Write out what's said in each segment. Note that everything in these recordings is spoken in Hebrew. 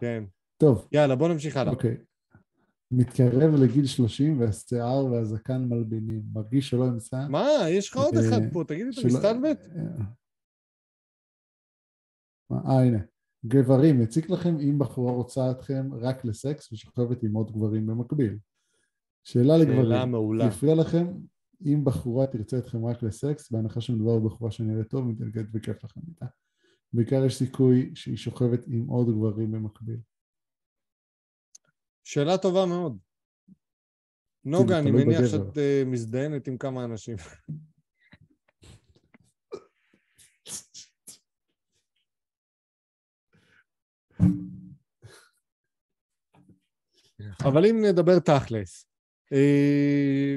כן. טוב, יאללה, בוא נמשיך הלאה. אוקיי. מתקרב לגיל 30 והשיער והזקן מלבינים. מרגיש שלא אמצא... מה, יש לך עוד אה, אחד פה, תגיד, אתה שלא- מסתלבט? אה, אה, הנה. גברים, מציק לכם אם בחורה רוצה אתכם רק לסקס ושוכבת עם עוד גברים במקביל. שאלה לגברים. שאלה מעולה. יפריע לכם אם בחורה תרצה אתכם רק לסקס, בהנחה שמדובר בבחורה שנראית טוב, מתנגדת וכיף לכם איתה. בעיקר יש סיכוי שהיא שוכבת עם עוד גברים במקביל. שאלה טובה מאוד. נוגה, אני מניח בגבר. שאת אה, מזדיינת עם כמה אנשים. אבל אם נדבר תכלס, אה,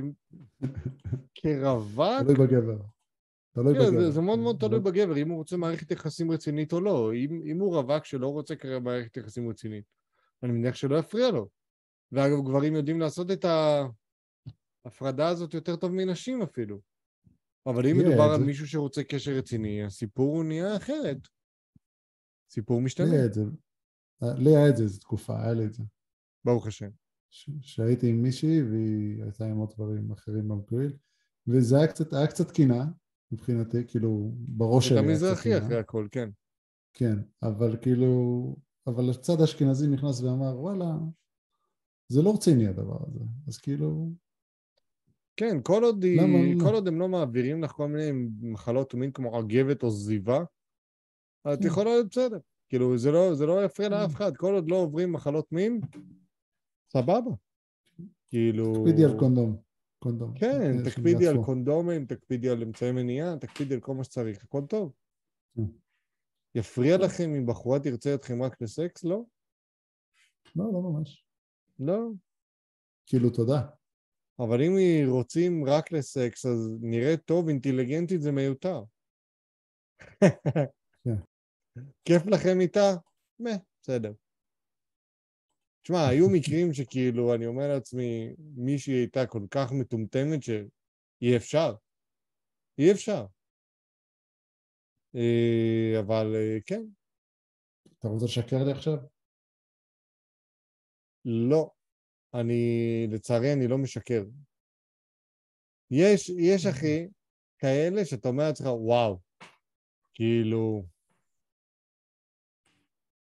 כרווק, תלוי בגבר. תלוי כן, בגבר. זה, זה מאוד מאוד תלוי בגבר, אם הוא רוצה מערכת יחסים רצינית או לא. אם, אם הוא רווק שלא רוצה כרגע מערכת יחסים רצינית, אני מניח שלא יפריע לו. ואגב, גברים יודעים לעשות את ההפרדה הזאת יותר טוב מנשים אפילו. אבל אם יהיה מדובר את על זה. מישהו שרוצה קשר רציני, הסיפור הוא נהיה אחרת. סיפור לי משתנה, היה את זה. לי היה את זה איזו תקופה, היה לי את זה. ברוך השם. ש- שהייתי עם מישהי והיא הייתה עם עוד דברים אחרים במקביל, וזה היה קצת, היה קצת קינה מבחינתי, כאילו בראש שלי קצת מזרחי קינה. אחרי הכל, כן. כן, אבל כאילו, אבל הצד האשכנזי נכנס ואמר, וואלה, זה לא רציני הדבר הזה, אז כאילו, כן, כל עוד, היא, למה לא? כל עוד הם לא מעבירים לך כל מיני מחלות מין כמו עגבת או זיבה, את כן. יכולה להיות בסדר. כאילו, זה לא, זה לא יפריע לאף אחד. כל עוד לא עוברים מחלות מין, סבבה. כאילו... תקפידי על קונדום. קונדום. כן, אה, תקפידי על. קונדומים, תקפידי על אמצעי מניעה, תקפידי על כל מה שצריך, הכל טוב. כן. יפריע לכם אם בחורה תרצה אתכם רק לסקס? לא. לא, לא ממש. לא. כאילו, תודה. אבל אם רוצים רק לסקס, אז נראית טוב, אינטליגנטית זה מיותר. כן. כיף לכם איתה? מה, בסדר. תשמע, היו מקרים שכאילו, אני אומר לעצמי, מישהי הייתה כל כך מטומטמת שאי אפשר. אי אפשר. אה, אבל אה, כן, אתה רוצה לשקר לי עכשיו? לא. אני, לצערי, אני לא משקר. יש, יש אחי, כאלה שאתה אומר לעצמך, וואו, כאילו,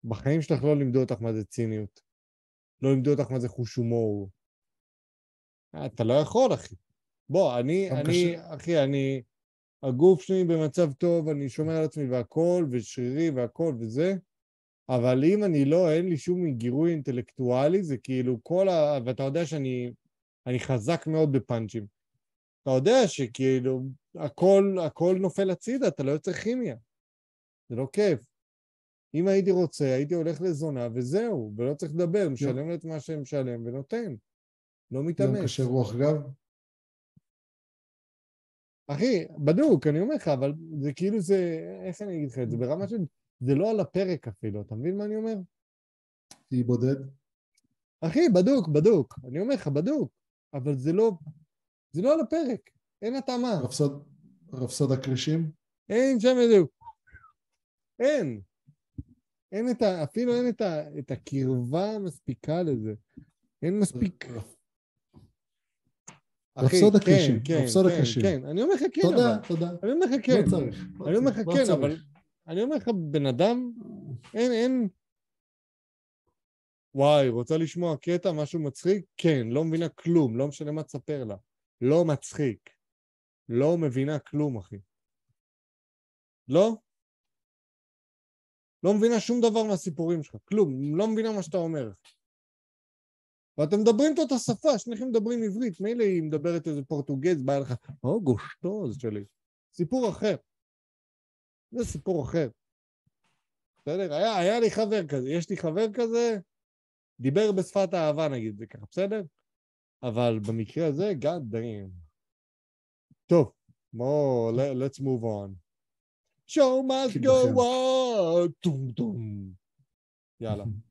בחיים שלך לא לימדו אותך מה זה ציניות. לא לימדו אותך מה זה חוש הומור. אה, אתה לא יכול, אחי. בוא, אני, אני, קשה. אחי, אני, הגוף שלי במצב טוב, אני שומר על עצמי והכל, ושרירי והכל וזה, אבל אם אני לא, אין לי שום גירוי אינטלקטואלי, זה כאילו כל ה... ואתה יודע שאני אני חזק מאוד בפאנצ'ים. אתה יודע שכאילו הכל, הכל נופל הצידה, אתה לא יוצא כימיה. זה לא כיף. אם הייתי רוצה, הייתי הולך לזונה וזהו, ולא צריך לדבר, משלם את מה שמשלם ונותן. לא יום מתאמץ. קשה רוח גב? אחי, בדוק, אני אומר לך, אבל זה כאילו זה, איך אני אגיד לך את זה? ברמה של, זה לא על הפרק אפילו, אתה מבין מה אני אומר? אי בודד? אחי, בדוק, בדוק. אני אומר לך, בדוק. אבל זה לא, זה לא על הפרק. אין התאמה. רפסוד- הכרישים? אין שם איזה... אין. אין את ה... אפילו אין את, ה... את הקרבה המספיקה לזה. אין מספיק... רפסוד כן, הקרישים, כן, רפסוד כן, הקרישים. כן. אני אומר לך כן, תודה, אבל... תודה. אני אומר לך כן. לא צריך. לא אני אומר לך לא כן. אבל... אני אומר לך, בן אדם, אין, אין... וואי, רוצה לשמוע קטע, משהו מצחיק? כן, לא מבינה כלום, לא משנה מה תספר לה. לא מצחיק. לא מבינה כלום, אחי. לא? לא מבינה שום דבר מהסיפורים שלך, כלום, לא מבינה מה שאתה אומר. ואתם מדברים את השפה, שניכם מדברים עברית, מילא היא מדברת איזה פורטוגז, בא לך, או גושטוז שלי. סיפור אחר. זה סיפור אחר. בסדר? היה, היה לי חבר כזה, יש לי חבר כזה, דיבר בשפת האהבה נגיד, זה ככה, בסדר? אבל במקרה הזה, God damn. טוב, בואו, let- let's move on. show must go on. Dum,